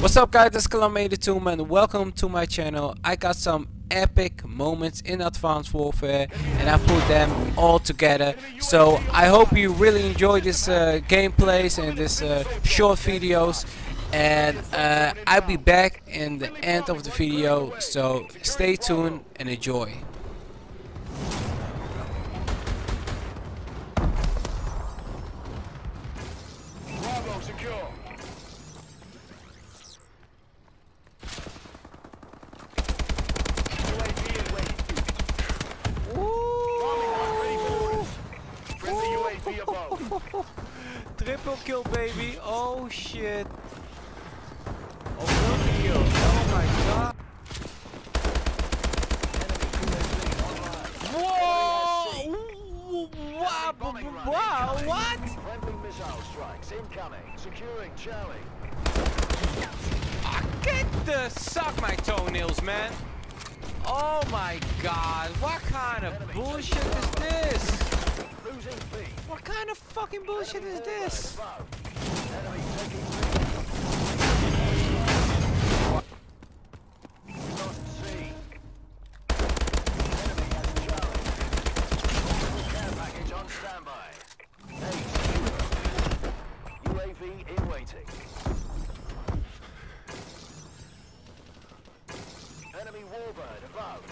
What's up guys, it's Columba82 and welcome to my channel. I got some epic moments in Advanced Warfare and I put them all together. So I hope you really enjoy this uh, gameplays and this uh, short videos and uh, I'll be back in the end of the video so stay tuned and enjoy. Triple kill baby, oh shit. Oh multi kill, oh my god. Whoa! Wow, wow, what? Friendly missile strikes incoming. Securing Charlie. Ah, get the suck my toenails, man. Oh my god, what kind of bullshit is this? What kind of fucking bullshit is this? Above. Enemy taking B. We lost C. Enemy has Charlie. Care package on standby. A secure. UAV in waiting. Enemy warbird above.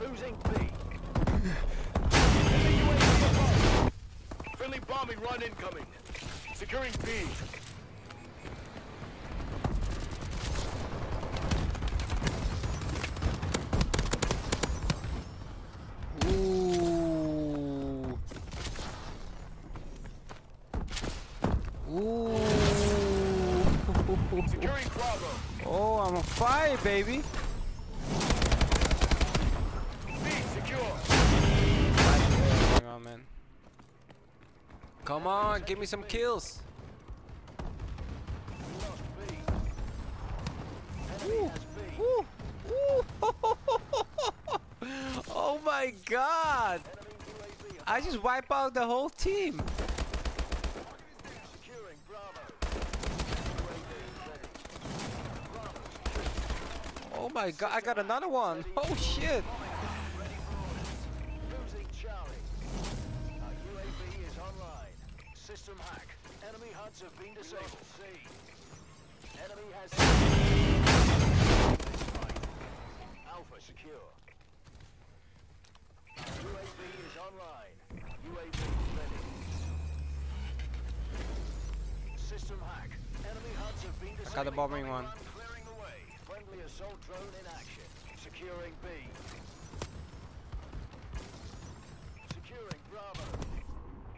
Losing B. Enemy UAV above. Friendly bombing run incoming. Securing B. Ooh. Ooh. Securing Bravo. Oh, I'm on fire, baby. B secure. On, man. Come on, give me some kills. Oh my god! I just wipe out the whole team. Oh my god, I got another one. Oh shit. System hack. Enemy have been disabled. Enemy has. Alpha secure. UAV is online. UAV ready. System hack. Enemy HUDs have been disabled. got the bombing one. Clearing the way. Friendly assault drone in action. Securing B. Securing Bravo.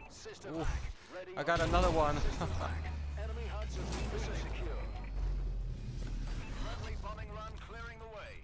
System Oof. hack. Ready. I got another one. Enemy HUDs have been secure. Friendly bombing run clearing the way.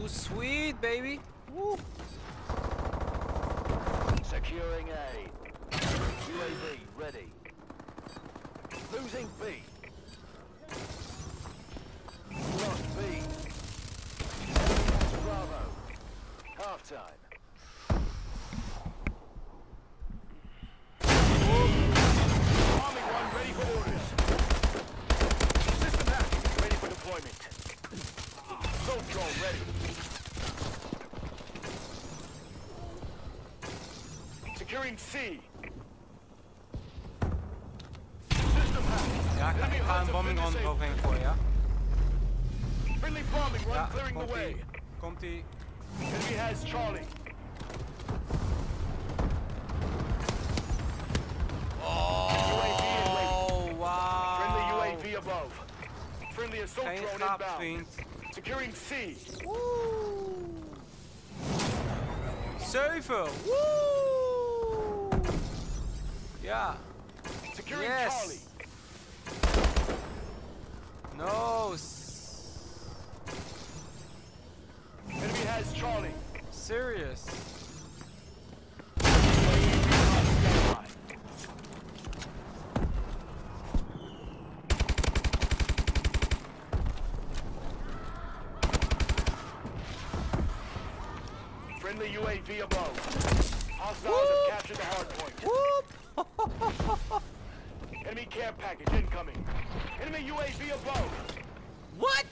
too sweet, baby. Woo. Securing A. UAV ready. Losing B. Lost B. Bravo. Half time. Ready for orders. System hack ready for deployment. Assault drone ready. Securing C. Ja, ik ga, ik ga bombing on eroverheen gooien, ja? Friendly bombing run Ja, clearing the way. ie. Enemy has Charlie. UAV in waiting. Oh, Friendly wow. UAV above. Friendly assault Geen drone inbound. vriend. Securing C. Woo. 7. Woo. Yeah. Securing Yes. Charlie. No. Enemy has Charlie. Serious. Friendly UAV above. Hostiles have captured the hard point. Enemy care package incoming. Enemy UAV above. What?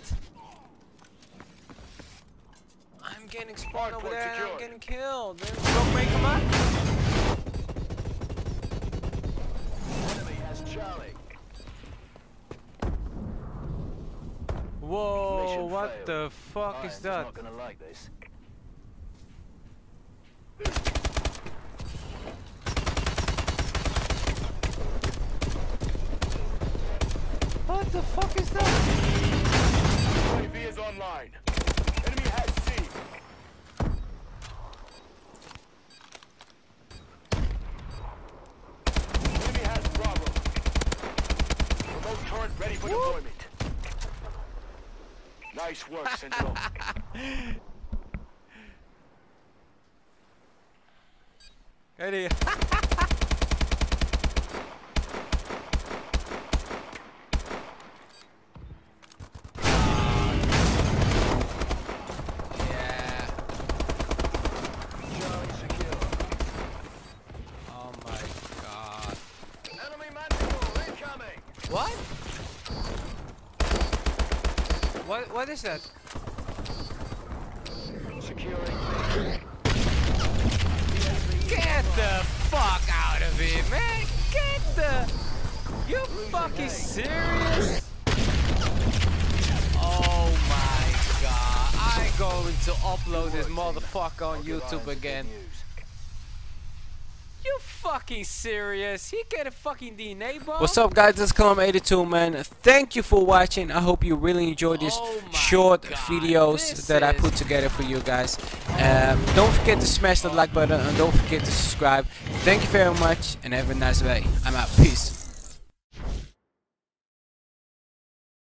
I'm getting spawned over there and I'm getting killed. Don't break him up. Enemy has Charlie. Whoa, Mission what failed. the fuck Irons is that? not gonna like this. What the fuck is that? UAV is online. Enemy has C. Enemy has Bravo. Remote turret ready for deployment. Nice work, Sentinel. Ready? yeah. Charlie secure. Oh my god. Enemy manticore incoming. What? What? What is that? Securing. Get the fuck out of here, man! Get the. You fucking serious? Oh my god! I'm going to upload this motherfucker on YouTube again. You fucking serious? He get a fucking DNA bomb? What's up guys, this is Columba82 man. Thank you for watching. I hope you really enjoyed these Oh short God, videos this that I put together for you guys. Um, don't forget to smash that like button and don't forget to subscribe. Thank you very much and have a nice day. I'm out. Peace.